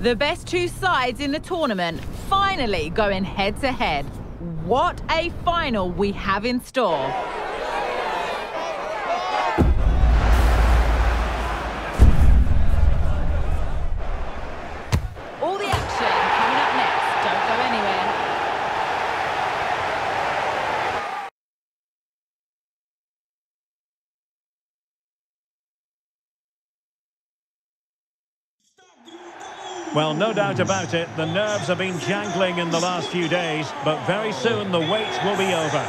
The best two sides in the tournament finally going head to head. What a final we have in store. Well, no doubt about it, the nerves have been jangling in the last few days, but very soon the wait will be over.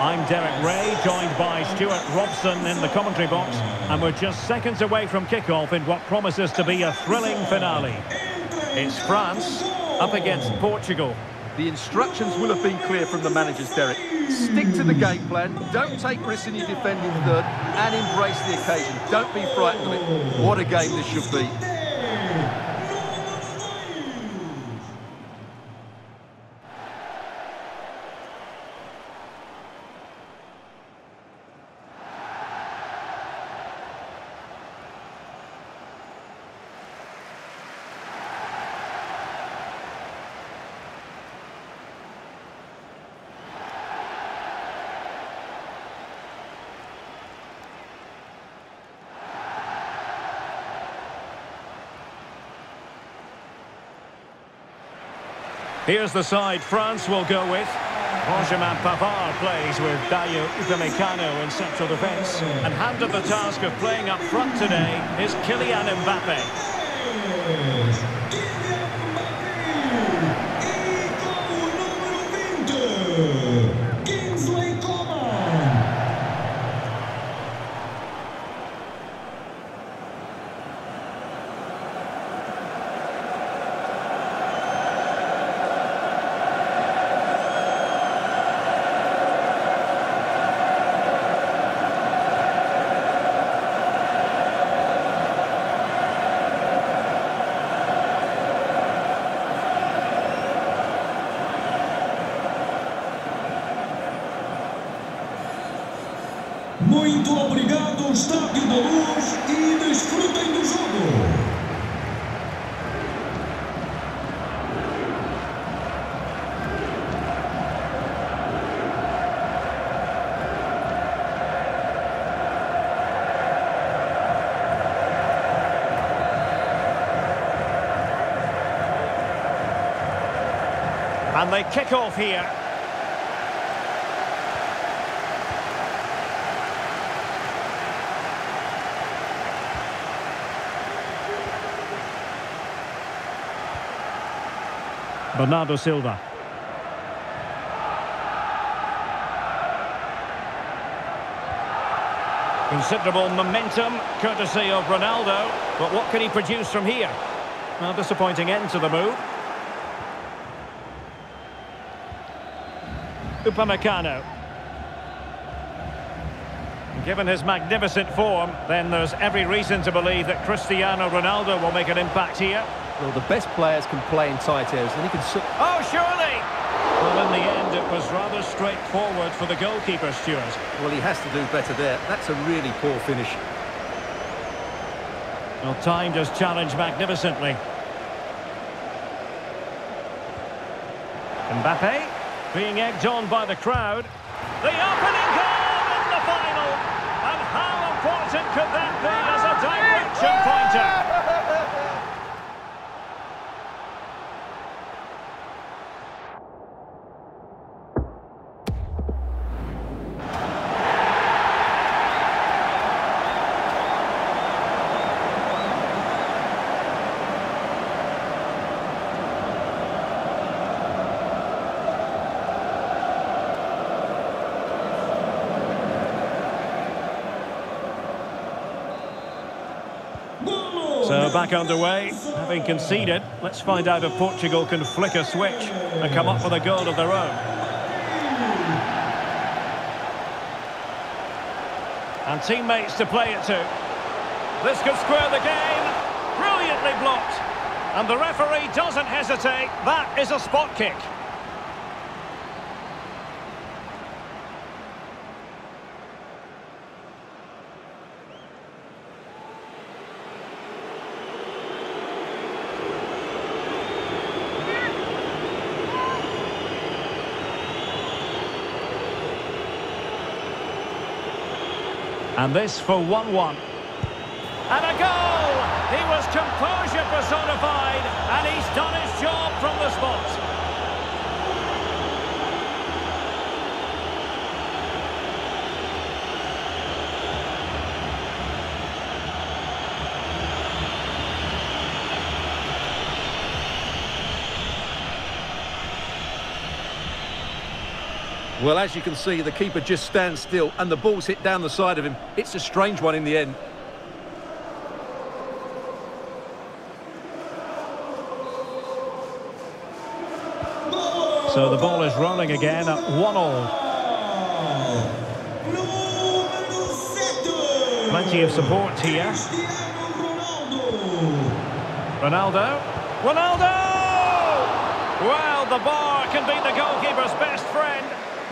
I'm Derek Ray, joined by Stuart Robson in the commentary box, and we're just seconds away from kickoff in what promises to be a thrilling finale. It's France up against Portugal. The instructions will have been clear from the managers, Derek. Stick to the game plan, don't take risks in your defending third, and embrace the occasion. Don't be frightened of it. What a game this should be. Here's the side France will go with. Benjamin Pavard plays with Dayot Upamecano in central defence. And handed the task of playing up front today is Kylian Mbappe. Muito obrigado, Estádio da Luz, e desfrutem do jogo. And they kick off here. Bernardo Silva. Considerable momentum, courtesy of Ronaldo. But what can he produce from here? Well, disappointing end to the move. Upamecano. Given his magnificent form, then there's every reason to believe that Cristiano Ronaldo will make an impact here. Well, the best players can play in tight areas, and he can... Oh, surely! Well, in the end, it was rather straightforward for the goalkeeper, Stuart. Well, he has to do better there. That's a really poor finish. Well, timed his challenge magnificently. Mbappe, being egged on by the crowd. The opening goal in the final! And how important could that be as a direction pointer? Golo. So back underway, having conceded. Let's find out if Portugal can flick a switch and come up with a goal of their own. And teammates to play it to. This could square the game. Brilliantly blocked. And the referee doesn't hesitate. That is a spot kick. And this for 1-1. And a goal! He was composure personified, and he's done his job from the spot. Well, as you can see, the keeper just stands still and the ball's hit down the side of him. It's a strange one in the end. So the ball is rolling again at 1-all. Plenty of support here. Ronaldo. Ronaldo! Well, the bar can be the goalkeeper's best friend.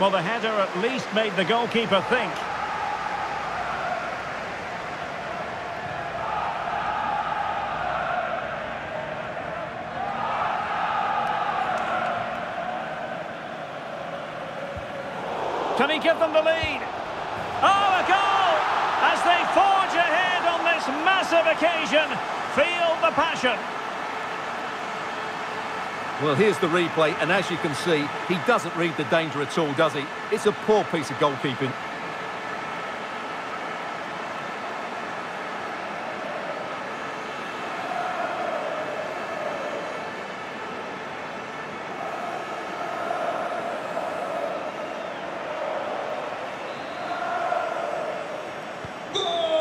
Well, the header at least made the goalkeeper think. Can he give them the lead? Oh, a goal! As they forge ahead on this massive occasion. Feel the passion. Well, here's the replay, and as you can see, he doesn't read the danger at all, does he? It's a poor piece of goalkeeping.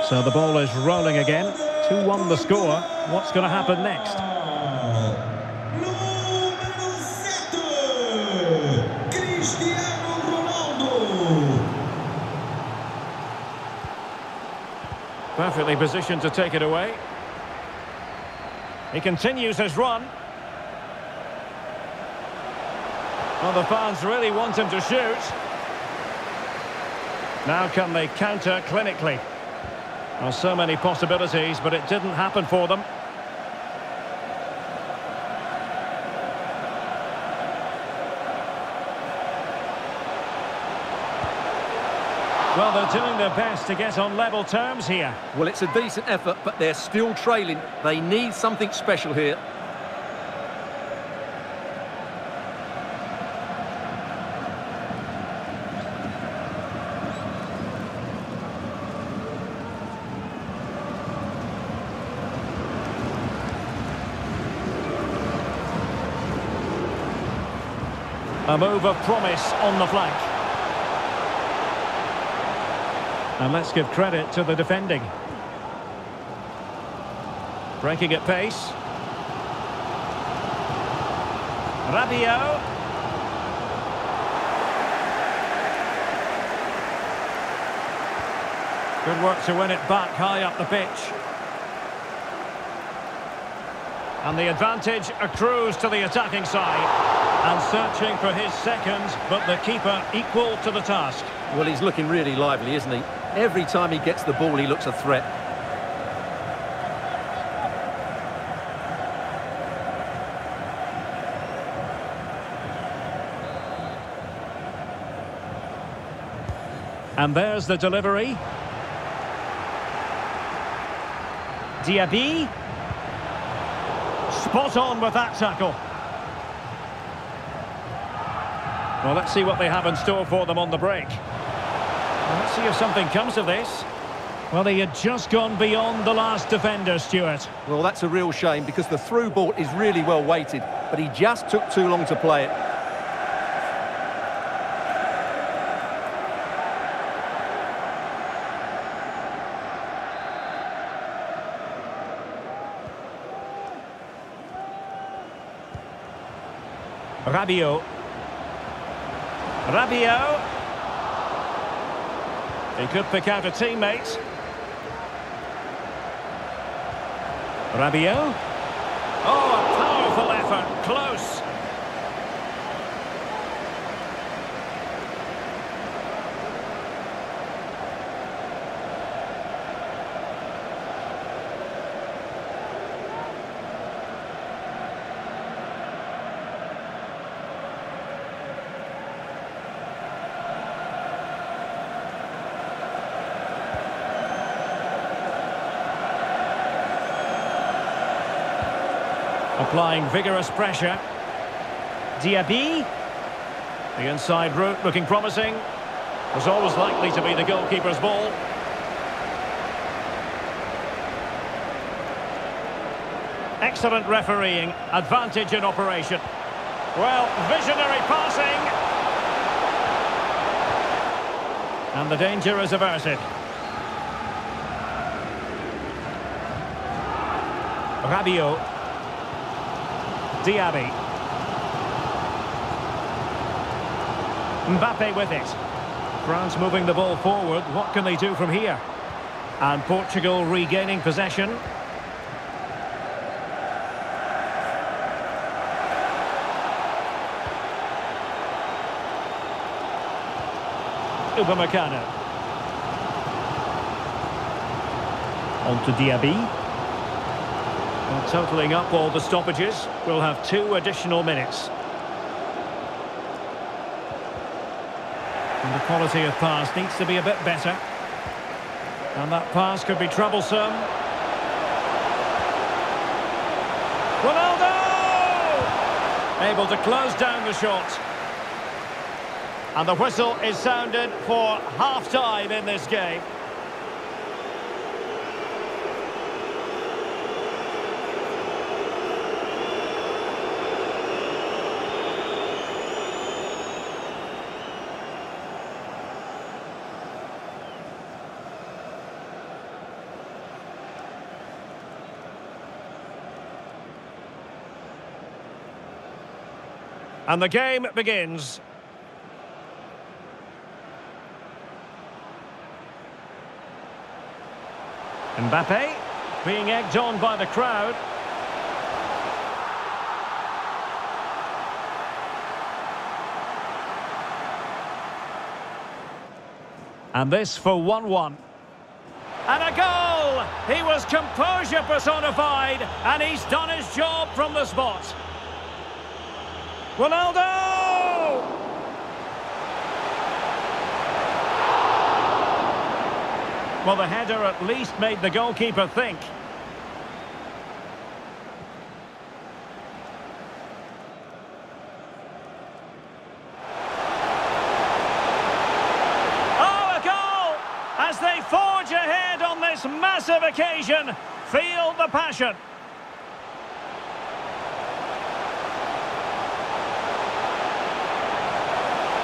So the ball is rolling again. 2-1 the score. What's going to happen next? Perfectly positioned to take it away. He continues his run. Well, the fans really want him to shoot. Now can they counter clinically? Well, so many possibilities, but it didn't happen for them. Well, they're doing their best to get on level terms here. Well, it's a decent effort, but they're still trailing. They need something special here. A move of promise on the flank. And let's give credit to the defending. Breaking at pace. Rabiot. Good work to win it back high up the pitch. And the advantage accrues to the attacking side. And searching for his second, but the keeper equal to the task. Well, he's looking really lively, isn't he? Every time he gets the ball, he looks a threat. And there's the delivery. Diaby. Spot on with that tackle. Well, let's see what they have in store for them on the break. See if something comes of this. Well, he had just gone beyond the last defender, Stuart. Well, that's a real shame because the through ball is really well weighted, but he just took too long to play it. Rabiot. Rabiot. He could pick out a teammate. Rabiot. Applying vigorous pressure. Diaby. The inside route looking promising. Was always likely to be the goalkeeper's ball. Excellent refereeing. Advantage in operation. Well, visionary passing. And the danger is averted. Rabiot. Diaby. Mbappe with it. France moving the ball forward. What can they do from here? And Portugal regaining possession. Upamecano. On to Diaby. Well, totalling up all the stoppages, we'll have two additional minutes. And the quality of pass needs to be a bit better. And that pass could be troublesome. Ronaldo! Able to close down the shot. And the whistle is sounded for half-time in this game. And the game begins. Mbappe being egged on by the crowd. And this for 1-1. And a goal! He was composure personified, and he's done his job from the spot. Ronaldo! Well, the header at least made the goalkeeper think. Oh, a goal! As they forge ahead on this massive occasion, feel the passion.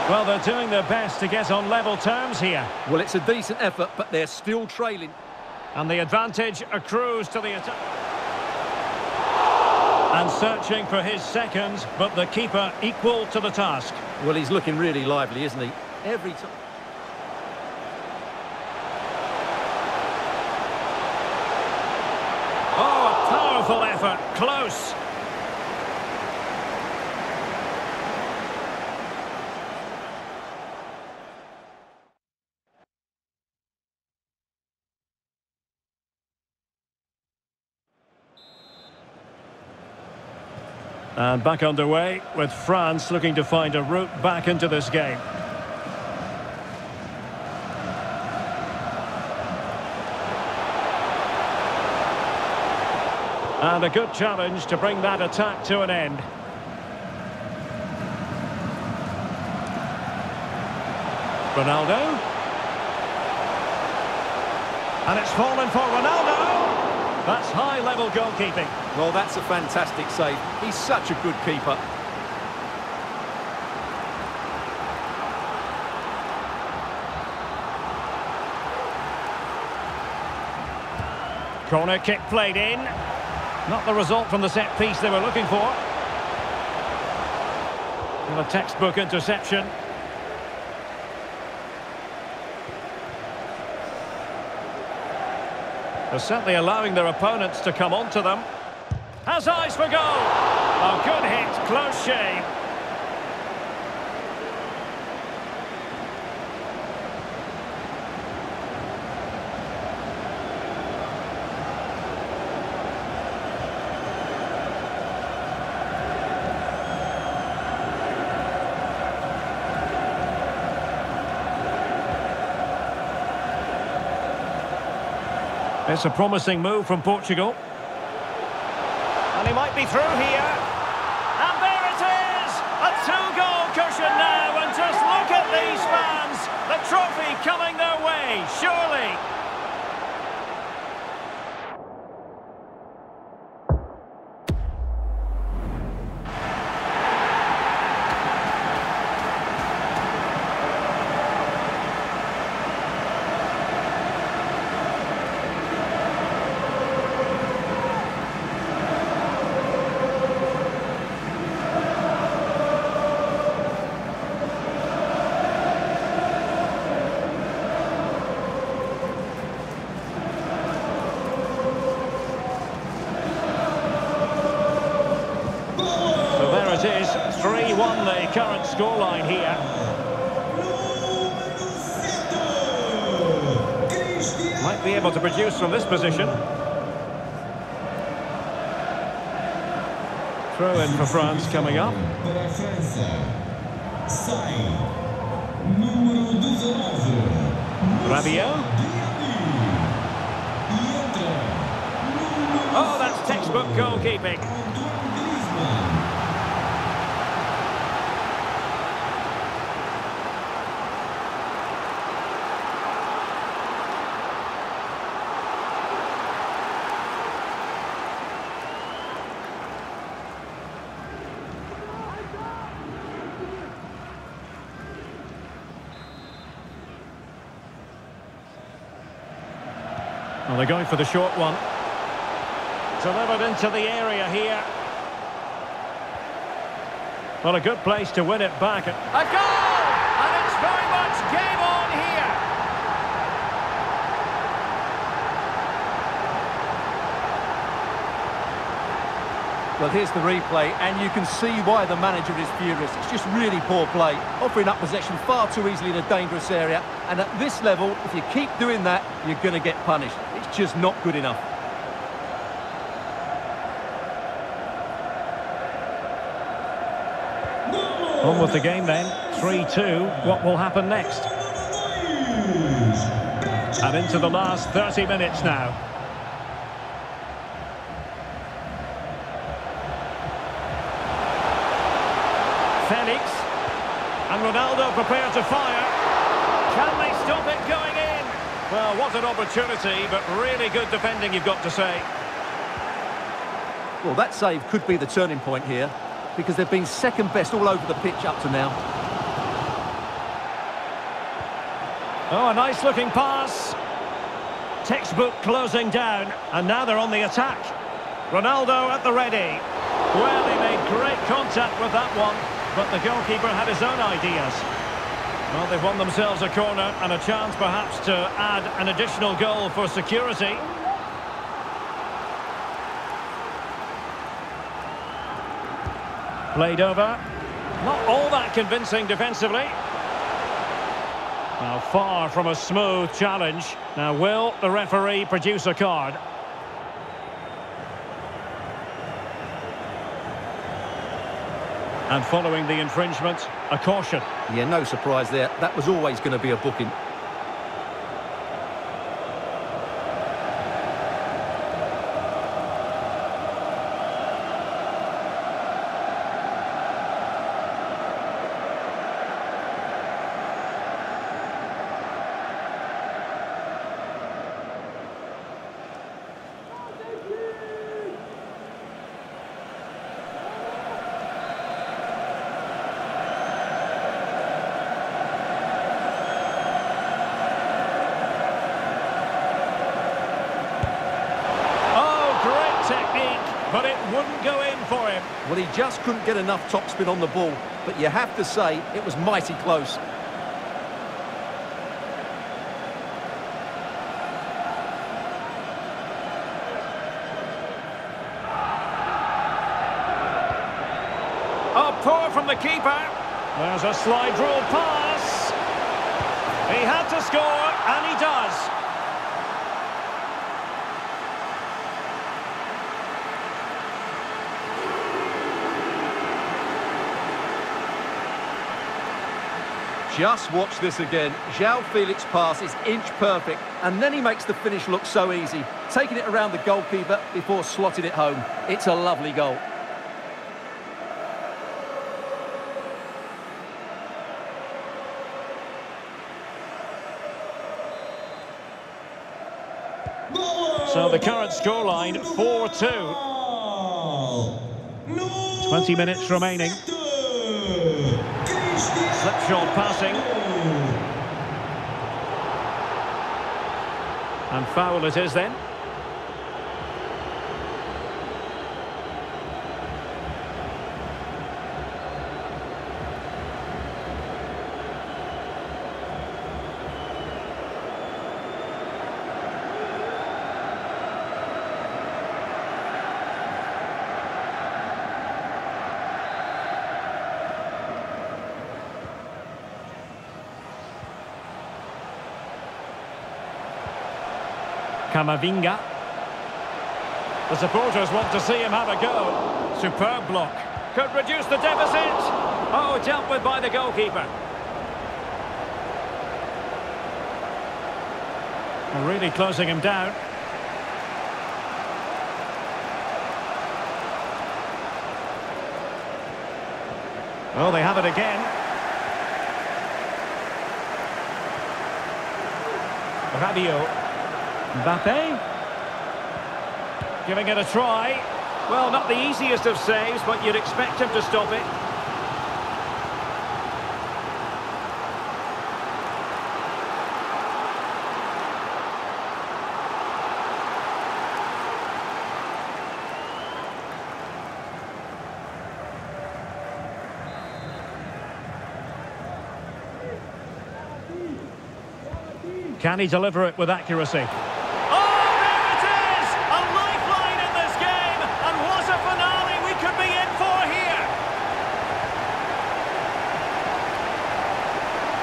Well, they're doing their best to get on level terms here. Well, it's a decent effort, but they're still trailing. And the advantage accrues to the attack. And searching for his second, but the keeper equal to the task. Well, he's looking really lively, isn't he? Every time. Oh, a powerful effort. Close. And back underway with France looking to find a route back into this game. And a good challenge to bring that attack to an end. Ronaldo. And it's fallen for Ronaldo. That's high-level goalkeeping. Well, that's a fantastic save. He's such a good keeper. Corner kick played in. Not the result from the set piece they were looking for. And a textbook interception. They're certainly allowing their opponents to come onto them. Has eyes for goal. A good hit, close shave. It's a promising move from Portugal. And And he might be through here. And there it is! A two-goal cushion now, and just look at these fans! The trophy coming their way, surely! So there it is, 3-1 the current scoreline here. Might be able to produce from this position. Throw in for France coming up. Para a França. Sai. Número 19. Rabiot. Oh, that's textbook goalkeeping. They're going for the short one. Delivered into the area here. Well, a good place to win it back. A goal! And it's very much game on here. Well, here's the replay, and you can see why the manager is furious. It's just really poor play, offering up possession far too easily in a dangerous area. And at this level, if you keep doing that, you're going to get punished. Just not good enough. On with the game then. 3-2. What will happen next? And into the last 30 minutes now. Felix. And Ronaldo prepared to fire. Can they stop it going in? Well, what an opportunity, but really good defending, you've got to say. Well, that save could be the turning point here, because they've been second best all over the pitch up to now. Oh, a nice looking pass. Textbook closing down, and now they're on the attack. Ronaldo at the ready. Well, he made great contact with that one, but the goalkeeper had his own ideas. Well, they've won themselves a corner and a chance perhaps to add an additional goal for security. Played over. Not all that convincing defensively. Now, far from a smooth challenge. Now, will the referee produce a card? And following the infringement, a caution. Yeah, no surprise there. That was always going to be a booking. Oh, great technique, but it wouldn't go in for him. Well, he just couldn't get enough topspin on the ball, but you have to say it was mighty close. Oh, poor from the keeper. There's a slide rule pass. He had to score, and he does. Just watch this again. João Felix pass is inch perfect, and then he makes the finish look so easy, taking it around the goalkeeper before slotting it home. It's a lovely goal. So the current scoreline, 4-2. 20 minutes remaining. Slipshod passing. And foul it is then. Camavinga. The supporters want to see him have a go. Superb block. Could reduce the deficit. Oh, dealt with by the goalkeeper. Really closing him down. Oh, they have it again. Rabiot. Mbappe. Giving it a try. Well, not the easiest of saves, but you'd expect him to stop it. Can he deliver it with accuracy?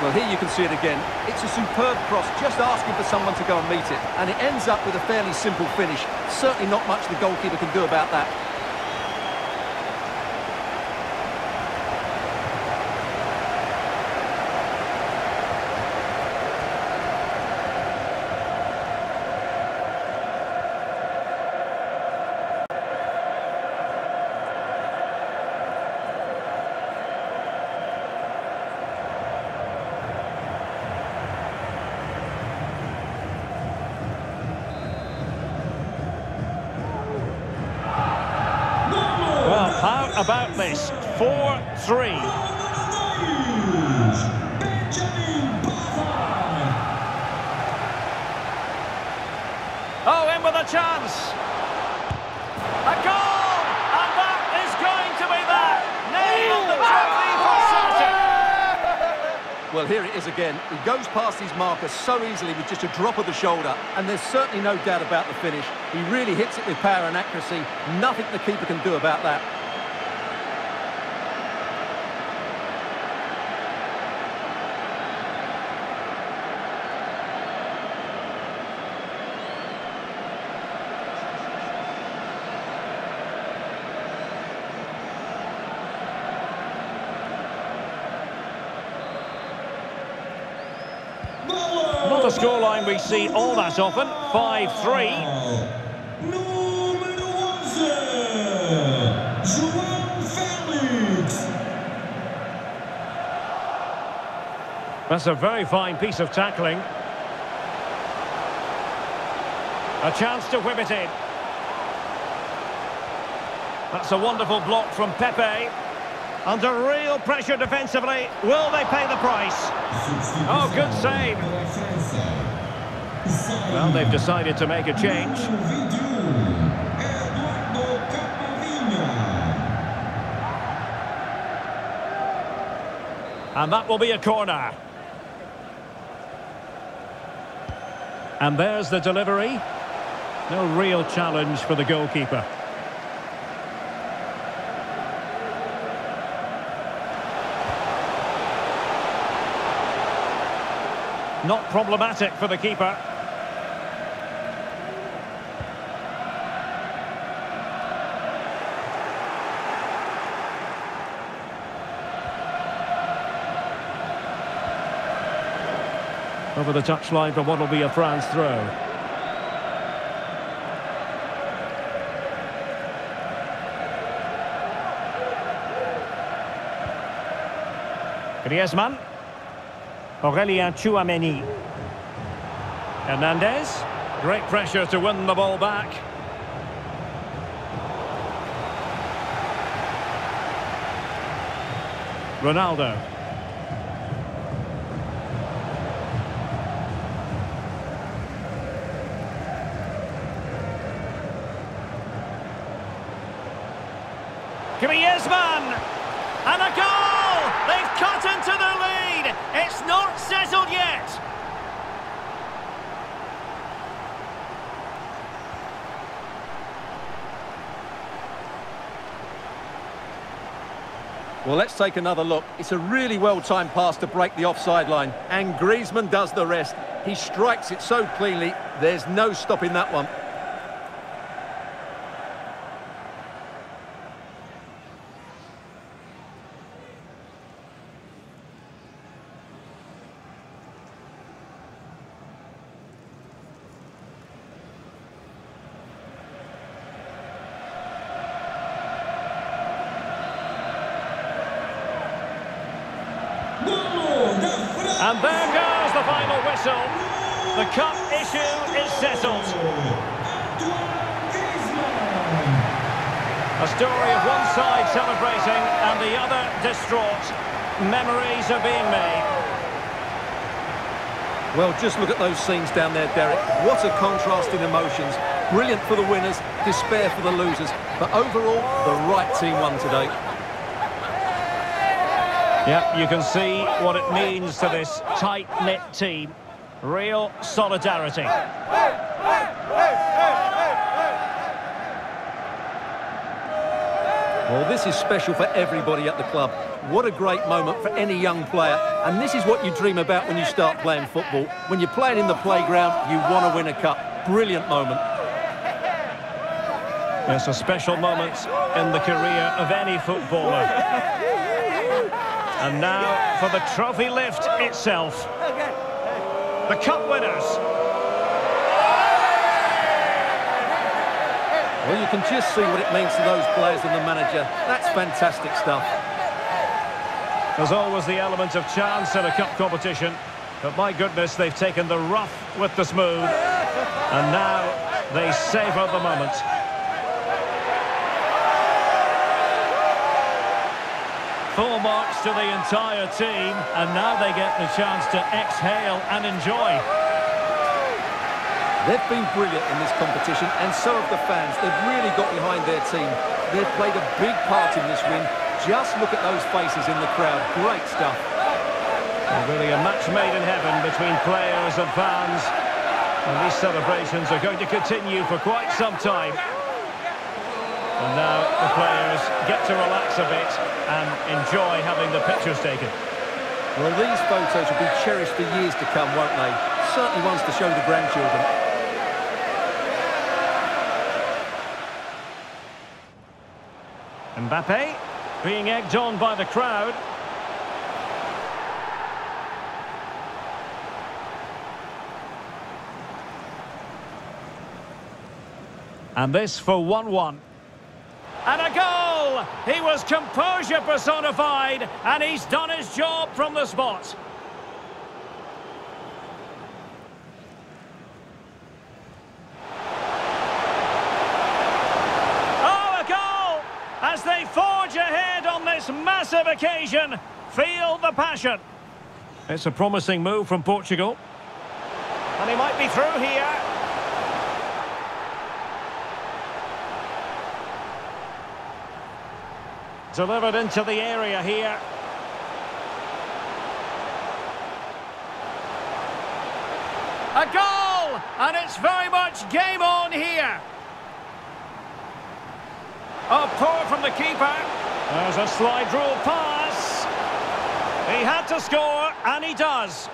Well, here you can see it again. It's a superb cross, just asking for someone to go and meet it. And it ends up with a fairly simple finish. Certainly not much the goalkeeper can do about that. about this. 4-3. Oh, in with a chance. A goal! And that is going to be that. Nailed the trophy for certain. Well, here it is again. He goes past his marker so easily with just a drop of the shoulder, and there's certainly no doubt about the finish. He really hits it with power and accuracy. Nothing the keeper can do about that. Scoreline we see all that often. 5-3. That's a very fine piece of tackling. A chance to whip it in. That's a wonderful block from Pepe. Under real pressure defensively. Will they pay the price? Oh, good save. Well, they've decided to make a change. And that will be a corner. And there's the delivery. No real challenge for the goalkeeper. Not problematic for the keeper. Over the touchline for what will be a France throw. Griezmann. Aurelien Tchouameni. Hernandez. Great pressure to win the ball back. Ronaldo. And a goal! They've cut into the lead! It's not settled yet! Well, let's take another look. It's a really well-timed pass to break the offside line, and Griezmann does the rest. He strikes it so cleanly, there's no stopping that one. And there goes the final whistle. The cup issue is settled. A story of one side celebrating and the other distraught. Memories are being made. Well, just look at those scenes down there, Derek. What a contrast in emotions. Brilliant for the winners, despair for the losers. But overall, the right team won today. Yeah, you can see what it means to this tight-knit team. Real solidarity. Well, this is special for everybody at the club. What a great moment for any young player. And this is what you dream about when you start playing football. When you're playing in the playground, you want to win a cup. Brilliant moment. It's a special moment in the career of any footballer. And now for the trophy lift itself. The cup winners. Well, you can just see what it means to those players and the manager. That's fantastic stuff. There's always the element of chance in a cup competition. But my goodness, they've taken the rough with the smooth. And now they savour the moment. Full marks to the entire team, and now they get the chance to exhale and enjoy. They've been brilliant in this competition, and so have the fans. They've really got behind their team. They've played a big part in this win. Just look at those faces in the crowd. Great stuff. And really a match made in heaven between players and fans. And these celebrations are going to continue for quite some time. And now the players get to relax a bit and enjoy having the pictures taken. Well, these photos will be cherished for years to come, won't they? Certainly ones to show the grandchildren. Mbappe being egged on by the crowd. And this for 1-1. And a goal! He was composure personified, and he's done his job from the spot. Oh, a goal! As they forge ahead on this massive occasion, feel the passion. It's a promising move from Portugal. And he might be through here. Delivered into the area here. A goal! And it's very much game on here. Oh, poor from the keeper. There's a slide rule pass. He had to score, and he does.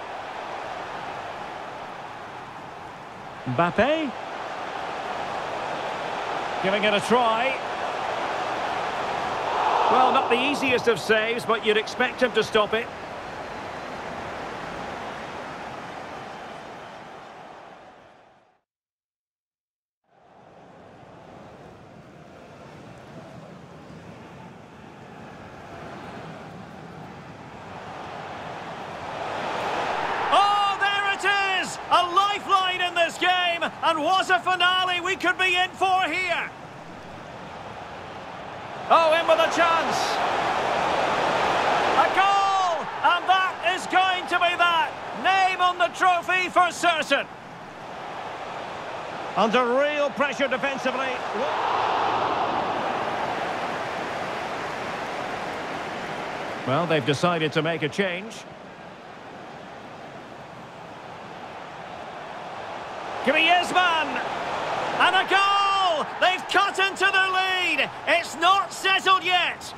Mbappe. Giving it a try. Well, not the easiest of saves, but you'd expect him to stop it. A lifeline in this game, what a finale we could be in for here. Oh, in with a chance. A goal! And that is going to be that. Name on the trophy for certain. Under real pressure defensively. Well, they've decided to make a change. Griezmann! And a goal! They've cut into their lead! It's not settled yet!